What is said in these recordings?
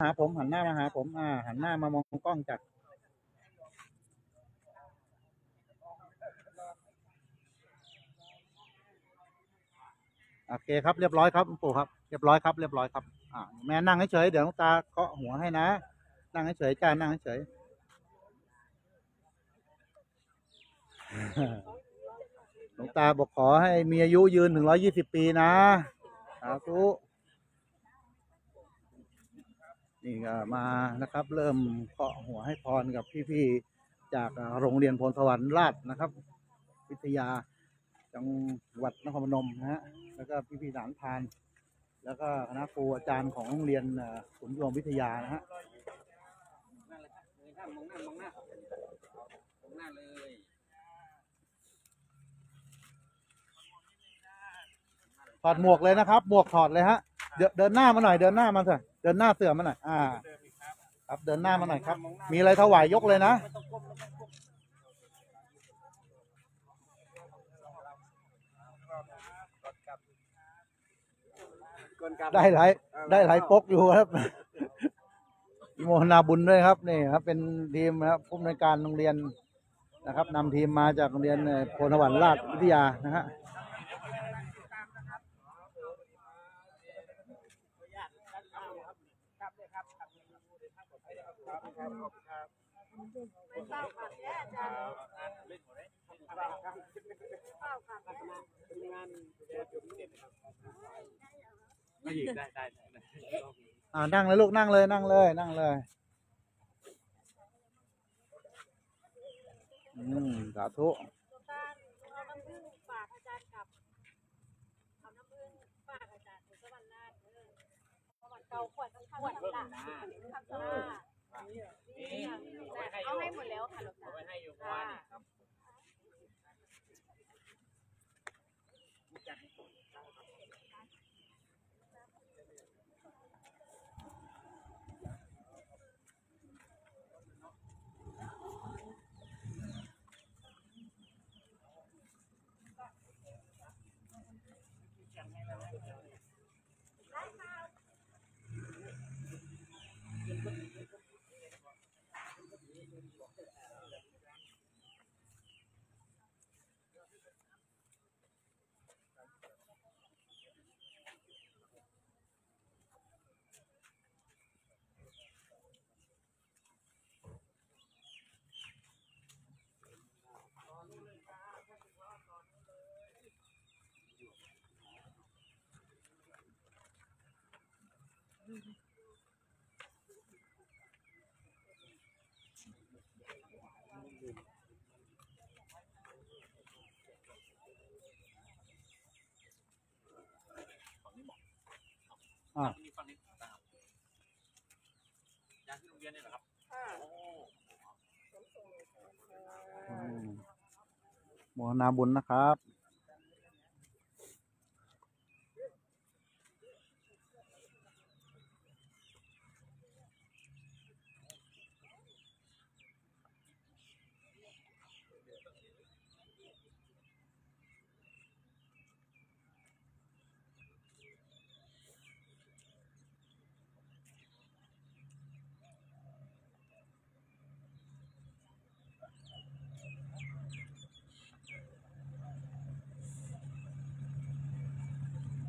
หาผมหันหน้ามาหาผม อ่า หันหน้ามามองกล้องจากโอเคครับเรียบร้อยครับปู่ครับเรียบร้อยครับเรียบร้อยครับ อ่า แม่นั่งเฉยเดี๋ยวลวงตาเกาะหัวให้นะ นั่งเฉยจ้านั่งเฉยหลวงตาบอกขอให้มีอายุยืนถึงร้อยี่สิบปีนะสาธุ นี่ก็มานะครับ เริ่มเคาะหัวให้พรกับพี่ๆจากโรงเรียนพลสวรรค์ราชนะครับ วิทยาจังหวัดนครพนมนะฮะแล้วก็พี่ๆฐานพาน แล้วก็คณะครูอาจารย์ของโรงเรียนขุนยวมวิทยานะฮะมองหน้ามองหน้ามองหน้าเลยถอดหมวกเลยนะครับ หมวกถอดเลยฮะ เดินเดินหน้ามาหน่อย เดินหน้ามาเถอะเดินหน้าเสือมาหน่อย อ่า ครับเดินหน้ามาหน่อยครับ มีอะไรถวายยกเลยนะได้ไม่ต้องก้มก่อนกลับได้หลายได้หลายปกอยู่ครับ โมทนาบุญด้วยครับนี่ครับ เป็นทีมนะครับผู้อำนวยการโรงเรียนนะครับนำทีมมาจากโรงเรียนโพนวรรค์ราชวิทยานะฮะ ไม่ยิงได้ได้ได้อ่านั่งเลยลูกนั่งเลยนั่งเลย นั่งเลยอืมสาธุการเอาน้ำผึ้งฝากอาจารย์กับเอาน้ำผึ้งฝากอาจารย์ถึงสวรรค์นาถเออสวรรค์เก่าขวดต้องขวดละทำ สลาเอาให้หมดแล้วค่ะหลวงตาเอาไว้ให้อยู่เมื่อวานนี่ครับ อ่านี่ฟังนี่นะครับยาที่โรงเรียนนี่เหรอครับโอ้อืมโมทนาบุญนะครับ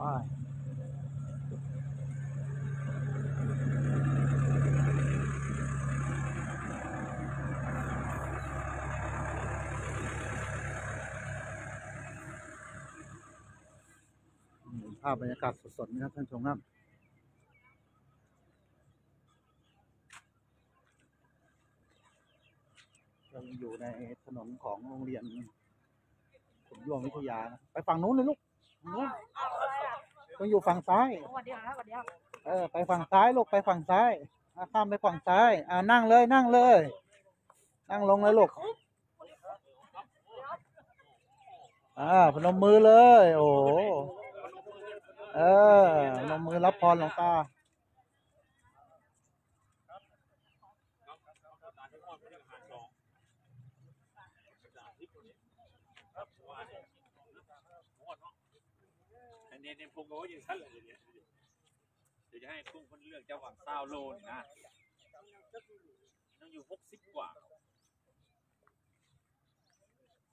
อ่าอืมภาพบรรยากาศสดๆนะครับท่านชมครับเรายังอยู่ในถนนของโรงเรียนขุนยวมวิทยานะไปฝั่งนู้นเลยลูกนู้น ต้องอยู่ฝั่งซ้าย สวัสดีค่ะสวัสดีค่ะเออ ไปฝั่งซ้ายลูกไปฝั่งซ้ายอะข้ามไปฝั่งซ้าย อ่านั่งเลยนั่งเลย นั่งลงเลยลูกอ่าพนมมือเลย โอ้โหเออพนมมือรับพรหลวงตา อันนี้เนี่ยผมก็ว่าอย่างนั้นเลยเนี่ยเดี๋ยวจะให้กุ้งคนเลือกเจ้าหวังเศร้าโลนี่นะต้องอยู่หกสิบกว่า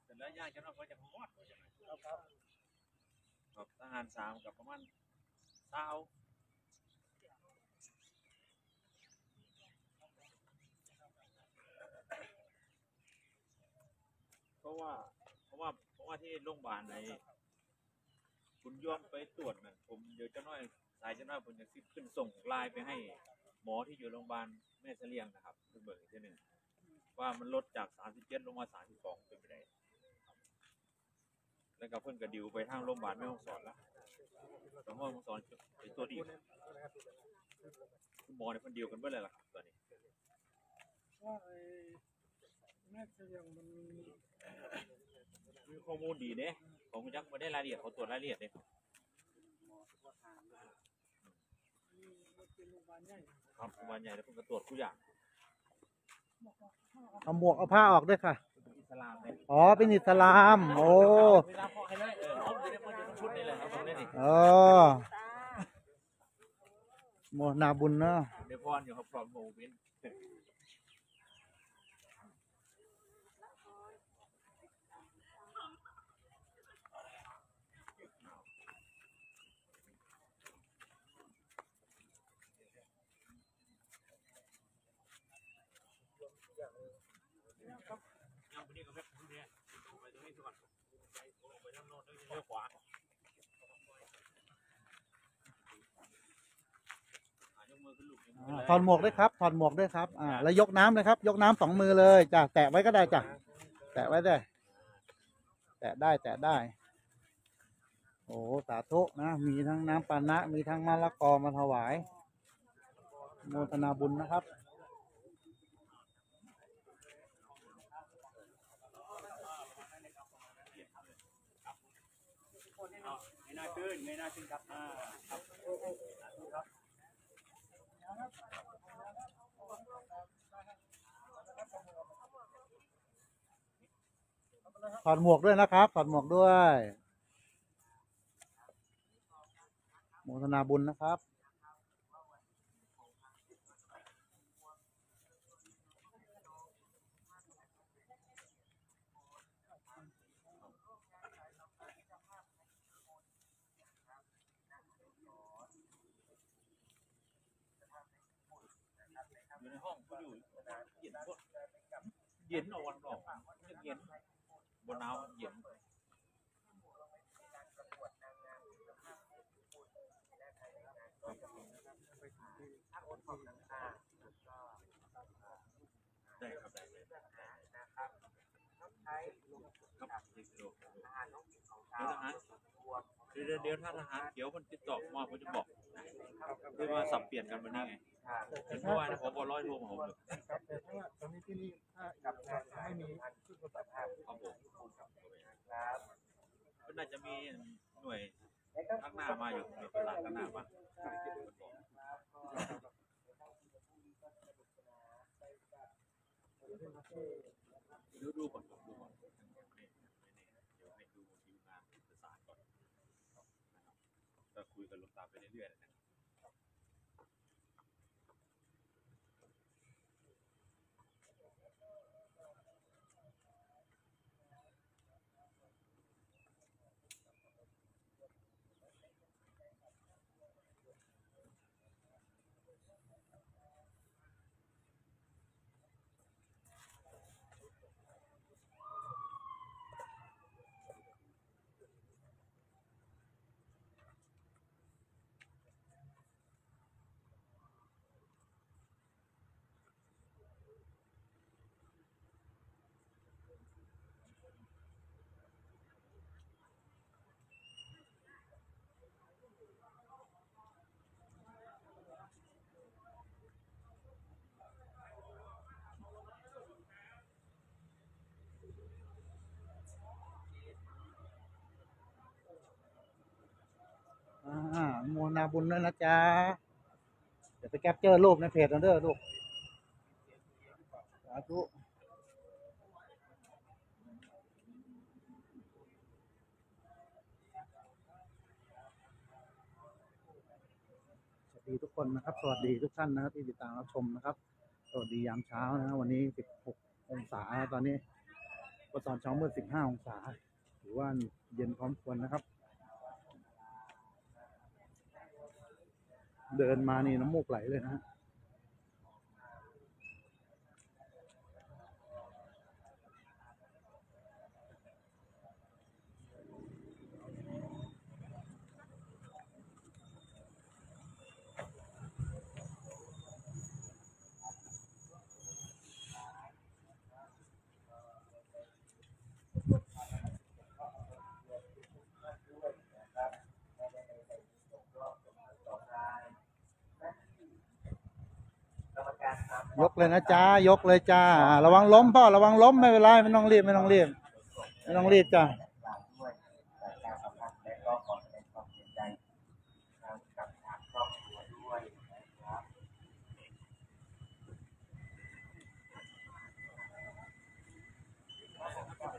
แต่แล้วย่างจะน้อยก็จะฮอดว่าจังไงครับทหารสามกับประมาณเศร้าเพราะว่าเพราะว่าเพราะว่าที่โรงพยาบาลใน คุณย่อมไปตรวจนะผมเดี๋ยวจะน้อยสายจะน้อยผมจะขึ้นส่งไลน์ไปให้ หมอที่อยู่โรงพยาบาลแม่เสลียงนะครับคุณเบิกอีกทีหนึ่งว่ามันลดจาก37ลงมา32เป็นไปได้แล้วก็เพิ่นก็ดิวไปทางโรงพยาบาลแม่ฮ่องสอนล้วแต่ว่าแม่ฮ่องสอนเป็นตัวดีคุณหมอเนี่ยเพิ่นดิวกันเบิดเลยล่ะครับตอนนี้ว่าไอ้แม่เสียงมัน มีข้อมูลดีเนี่ยผมยังไม่ได้รายละเอียดเขาตรวจรายละเอียดเลยครับมันเป็นโรงพยาบาลใหญ่ครับโรงพยาบาลใหญ่แล้วเพิ่นก็ตรวจทุกอย่างเอาหมวกเอาผ้าออกด้วยค่ะ อิสลามเลยอ๋อ เป็นอิสลาม โอ้เวลาพอให้เลยเออผมจะได้พอจะชุดนี่เลยครับผมได้นี่เออโมนาบุญเนาะเดี๋ยวพรอยู่ครับพร้อมโมวิน ครับยังคนนี้ก็แบบนี้ไปตรงนี้ก่อนไปไปทางโน้นเลี้วขวาอ่ายกมือขึ้ยกมืออ่าถอดหมวกด้วยครับถอดหมวกด้วยครับอ่าแล้วยกน้ำเลยครับ ยกน้ำสองมือเลยจ้ะแตะไว้ก็ได้จ้ะแตะไว้ได้ แตะได้แตะได้ โอ้สาธุนะ มีทั้งน้ำปานะ มีทั้งมะละกอมาถวาย โมทนาบุญนะครับ ไม่น่าขึ้นไม่น่าขึ้นครับอ่าครับครับถอดหมวกด้วยนะครับถอดหมวกด้วยโมทนาบุญนะครับ อยู่ในห้องก็อยู่เย็นพวกเย็นเอาวันออกเย็นบนหนาวเย็นได้ครับได้เลยนะครับสิบกิโลเดี๋ยวทหารเดี๋ยวเดี๋ยวถ้าทหารเขียวมันติดต่อมาผมจะบอกคือว่าสับเปลี่ยนกันวันนี้ไงเห็นเมื่อวานนะผมบอร้อยโทรมาผมเลยครับแต่ถ้าตอนนี้ที่นี่ถ้ากับไม่มีชุดประสาทครับผมก็น่าจะมีหน่วยข้างหน้ามาอยู่หน่วยประสานข้างหน้ามาดูดูก่อนดูก่อนเดี๋ยวให้ดูทีมงานประสานก่อน ก็คุยกันลงตามไปเรื่อยๆนะ อ่าโมนาบุญด้วยนะจ๊ะ เดี๋ยวไปแคปเจอร์รูปในเพจนะเด้อลูกสาธุดีทุกคนนะครับ สวัสดีทุกท่านนะครับที่ติดตามรับชมนะครับ สวัสดียามเช้านะวันนี้ 16 องศาตอนนี้ก็ตอนเช้าเมืด15 องศา ถือว่าเย็นพร้อมควรนะครับ เดินมานี่น้ำมูกไหลเลยนะฮะ ยกเลยนะจ้ายกเลยจ้า ระวังล้มพ่อระวังล้มไม่เป็นไรไม่ต้องรีบไม่ต้องรีบไม่ต้องรีบจ้า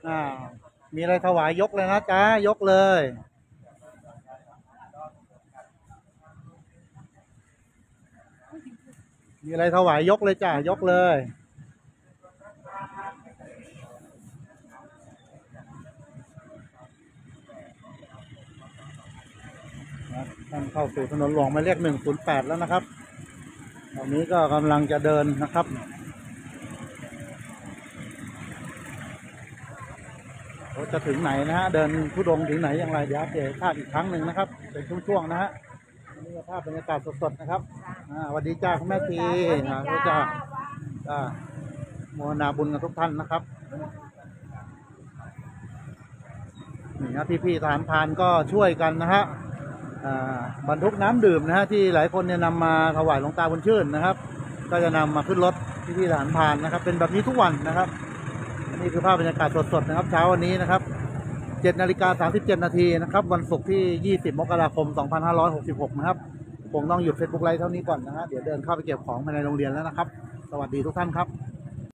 อ่ามีอะไรถวายยกเลยนะจ้ายกเลย มีอะไรถวายยกเลยจ้ายกเลยท่านเข้าสู่ถนนหลวงหมายเลขหนึ่งศูนย์แปดแล้วนะครับ ตอนนี้ก็กำลังจะเดินนะครับเราจะถึงไหนนะฮะ เดินทุดงถึงไหนอย่างไรเดี๋ยวอัปเดตภาพอีกครั้งหนึ่งนะครับ เป็นช่วงๆนะฮะนนี่ภาพบรรยากาศสดๆนะครับ อ่าสวัสดีจ้าคุณแม่ทีนะสวัสดีจ้าจ้าโมนาบุญกับทุกท่านนะครับนี่นะพี่ๆทหารพรานก็ช่วยกันนะฮะอ่าบรรทุกน้ำดื่มนะฮะที่หลายคนเนี่ยนำมาถวายหลวงตาบุญชื่นนะครับ ก็จะนำมาขึ้นรถพี่ๆทหารพรานนะครับ เป็นแบบนี้ทุกวันนะครับอันนี่คือภาพบรรยากาศสดๆนะครับ เช้าวันนี้นะครับ7นาฬิกา37นาทีนะครับ วันศุกร์ที่ 20 มกราคม 2566 นะครับ คงต้องหยุด Facebook ไลฟ์เท่านี้ก่อนนะฮะเดี๋ยวเดินเข้าไปเก็บของภายในโรงเรียนแล้วนะครับ สวัสดีทุกท่านครับ